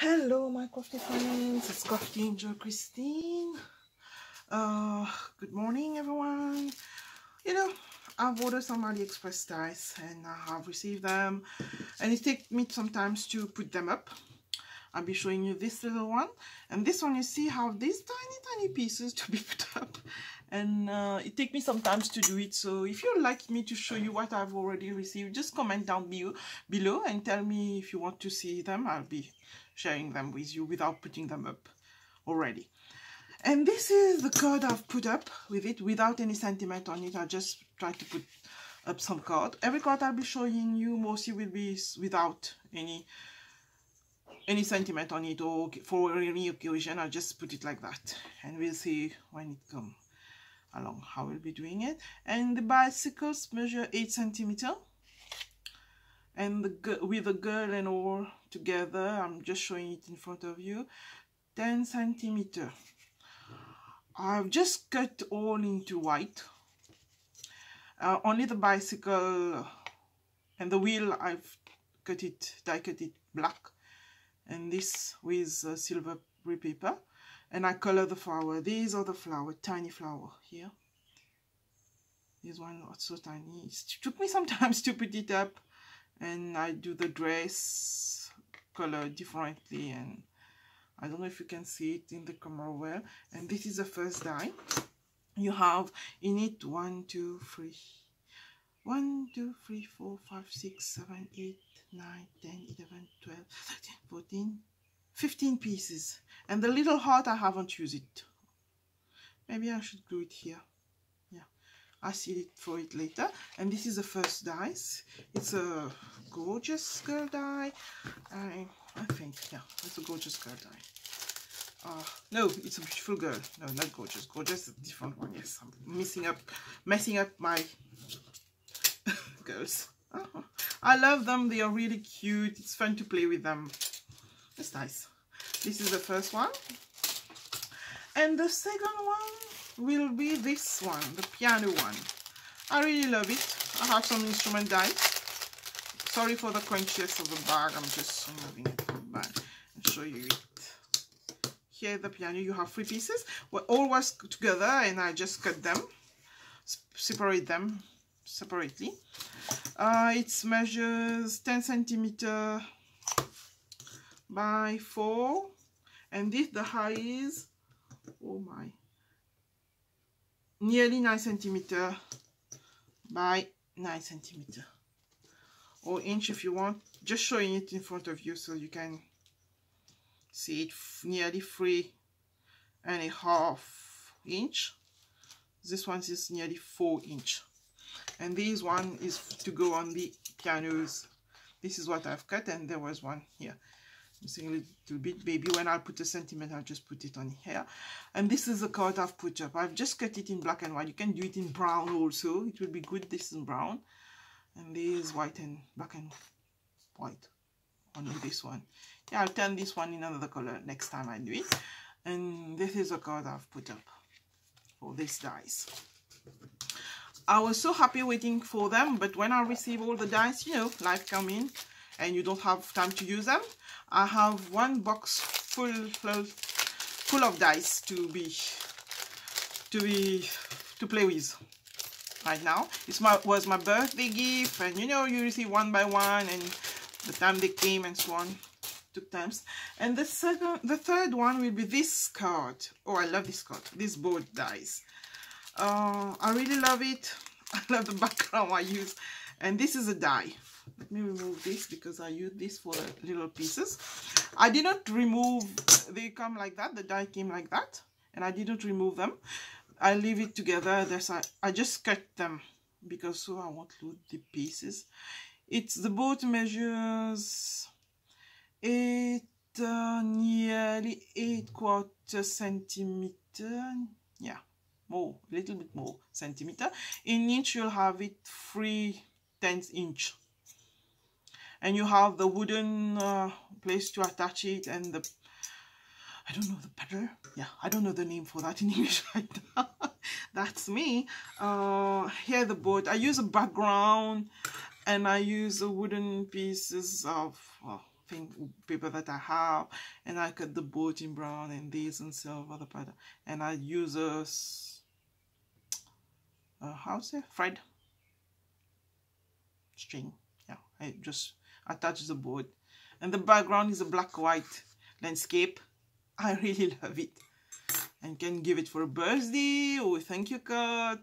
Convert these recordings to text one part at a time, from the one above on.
Hello, my crafty friends. It's Crafty Angel Christine. Uh, good morning, everyone. You know, I've ordered some AliExpress dies and I have received them, and it takes me sometimes to put them up. I'll be showing you this little one, and this one you see have these tiny, tiny pieces to be put up, and uh, it takes me sometimes to do it. So if you'd like me to show you what I've already received, just comment down below and tell me if you want to see them. I'll be sharing them with you without putting them up already. And this is the card I've put up with it without any sentiment on it. I just try to put up some card. Every card I'll be showing you mostly will be without any any sentiment on it or for any occasion I'll just put it like that and we'll see when it comes along how we'll be doing it and the bicycles measure 8 centimeter and the with the girl and all together I'm just showing it in front of you 10 centimeter. I've just cut all into white. Uh, only the bicycle and the wheel I've cut it die cut it black. And this with uh, silver paper. And I color the flower. These are the flower tiny flower here. This one not so tiny. It took me sometimes to put it up and I do the dress color differently and I don't know if you can see it in the camera well. And this is the first die you have in it. One two three one two three four five six seven eight nine ten eleven twelve thirteen fourteen fifteen pieces. And the little heart I haven't used it. Maybe I should glue it here I see it for it later. And this is the first dice. It's a gorgeous girl die. I, I think yeah it's a gorgeous girl die. Uh, no it's a beautiful girl. No not gorgeous. Gorgeous is a different one. Yes I'm messing up messing up my girls. Oh, I love them. They are really cute. It's fun to play with them. It's nice this is the first one and the second one will be this one, the piano one. I really love it. I have some instrument dies. Sorry for the crunchiness of the bag. I'm just moving it back and show you it. Here the piano, you have three pieces. Well, all was together and I just cut them, separate them separately. Uh, it measures 10 centimeter by 4 and this the height is my. Nearly 9 centimeter by 9 centimeter. Or inch if you want. Just showing it in front of you so you can see it nearly three and a half inch. This one is nearly four inch. And this one is to go on the pianos. This is what I've cut and there was one here missing a little bit baby. When I put a sentiment I'll just put it on here. And this is the card I've put up. I've just cut it in black and white. You can do it in brown also. It will be good this is brown. And this is white and black and white. Only this one. Yeah I'll turn this one in another color next time I do it. And this is a card I've put up for this dice. I was so happy waiting for them but when I receive all the dice you know life come in and you don't have time to use them I have one box full full, of dice to be to be to play with right now. It's my was my birthday gift and you know you receive one by one and the time they came and so on took times. And the second the third one will be this card. Oh i love this card this board dice. Uh, i really love it. I love the background i use. And this is a die let me remove this because I use this for little pieces. I didn't remove they come like that the die came like that and I didn't remove them. I leave it together. There's I, I just cut them because so I won't lose the pieces. It's the boat measures eight uh, nearly eight quarter centimeter. Yeah more a little bit more centimeter. In inch you'll have it three tenths inch and you have the wooden uh, place to attach it and the I don't know the pedal? Yeah I don't know the name for that in English right now. That's me. Uh, here the board. I use a background and I use the wooden pieces of well, thing paper that I have. And I cut the boat in brown and this and silver the pattern and I use a uh, how's it thread. String. Yeah I just attach the board and the background is a black white landscape. I really love it. And can give it for a birthday. Or a thank you card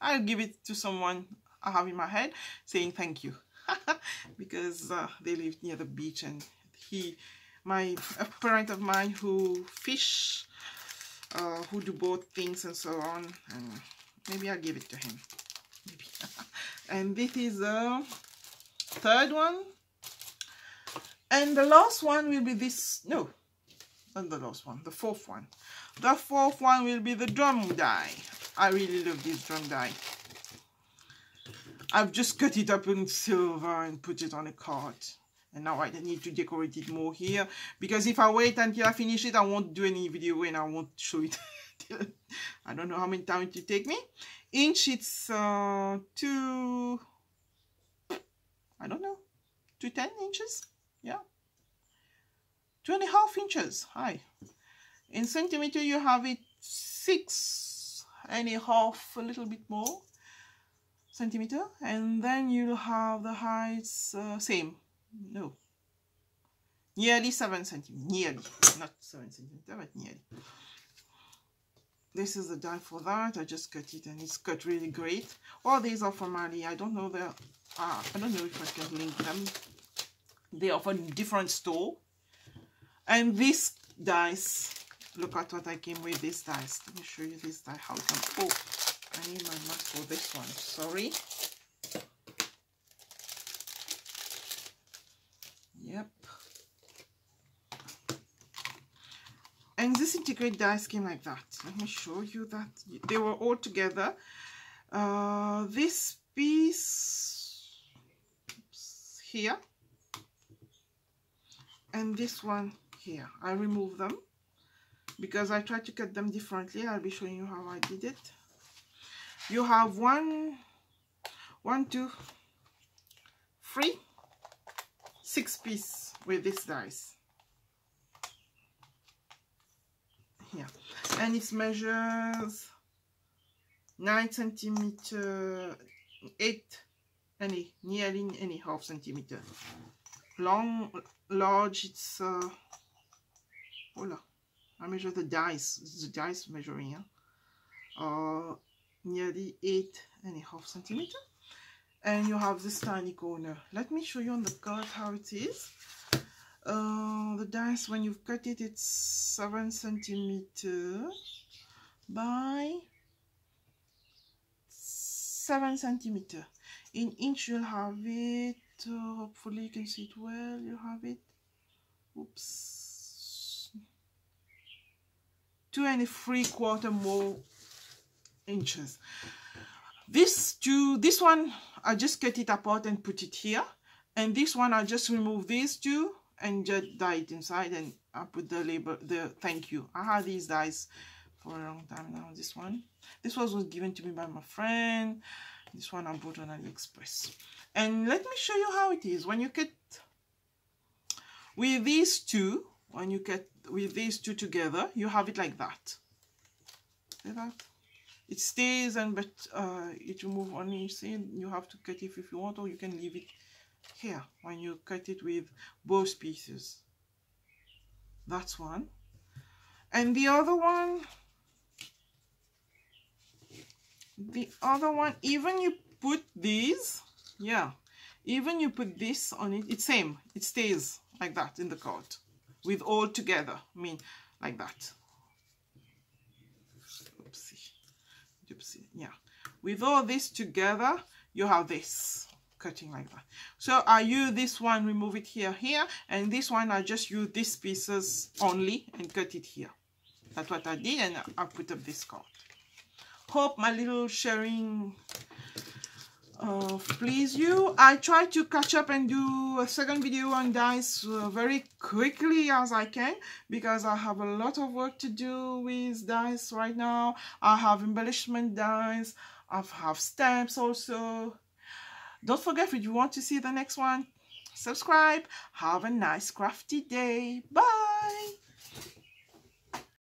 I'll give it to someone I have in my head saying thank you. Because uh, they live near the beach and he my a parent of mine who fish uh, who do both things and so on. And maybe I'll give it to him. Maybe. And this is the third one. And the last one will be this no not the last one the fourth one. The fourth one will be the drum die I really love this drum die I've just cut it up in silver and put it on a card. And now I need to decorate it more here. Because if I wait until I finish it I won't do any video and I won't show it. I don't know how many time it will take me. Inch it's uh, two I don't know. To 10 inches? Yeah. Two and a half inches. High. in centimeter you have it six and a half a little bit more centimeter. And then you'll have the heights uh, same. No. Nearly seven centimeter nearly. Not seven centimeter but nearly this is the die for that. I just cut it and it's cut really great. All these are from ali i don't know the uh, i don't know if i can link them. They are from different store. And this dice look at what i came with this dice. Let me show you this die how it comes oh I need my mark for this one. Sorry. And this integrate dice came like that. Let me show you that. They were all together. Uh, this piece here and this one here. I remove them because I tried to cut them differently. I'll be showing you how I did it you have one one two three six piece with this dice here and it measures nine centimeter eight any nearly any half centimeter. Long large it's uh hola I measure the dice the dice measuring yeah? uh nearly eight and a half centimeter. And you have this tiny corner. Let me show you on the card how it is uh, the dice when you've cut it it's seven centimeter by seven centimeter. In inch you'll have it uh, hopefully you can see it well you have it. Oops. Two and three quarter more inches. This two this one i just cut it apart and put it here. And this one i just remove these two and just dye it inside and i put the label the thank you. I had these dies for a long time now this one. This was was given to me by my friend. This one i bought on aliexpress. And let me show you how it is. When you cut with these two when you cut with these two together you have it like that. See that. It stays and but uh, it will move only see you have to cut it if you want or you can leave it here when you cut it with both pieces. That's one. And the other one the other one even you put these yeah even you put this on it it's same. It stays like that in the card with all together I mean like that. Oopsie, oopsie, yeah. With all this together you have this cutting like that. So I use this one remove it here here and this one I just use these pieces only and cut it here. That's what I did and I put up this card hope my little sharing uh, please you. I try to catch up and do a second video on dice uh, very quickly as I can because I have a lot of work to do with dice right now. I have embellishment dice. I have stamps also don't forget if you want to see the next one, subscribe. Have a nice crafty day. Bye.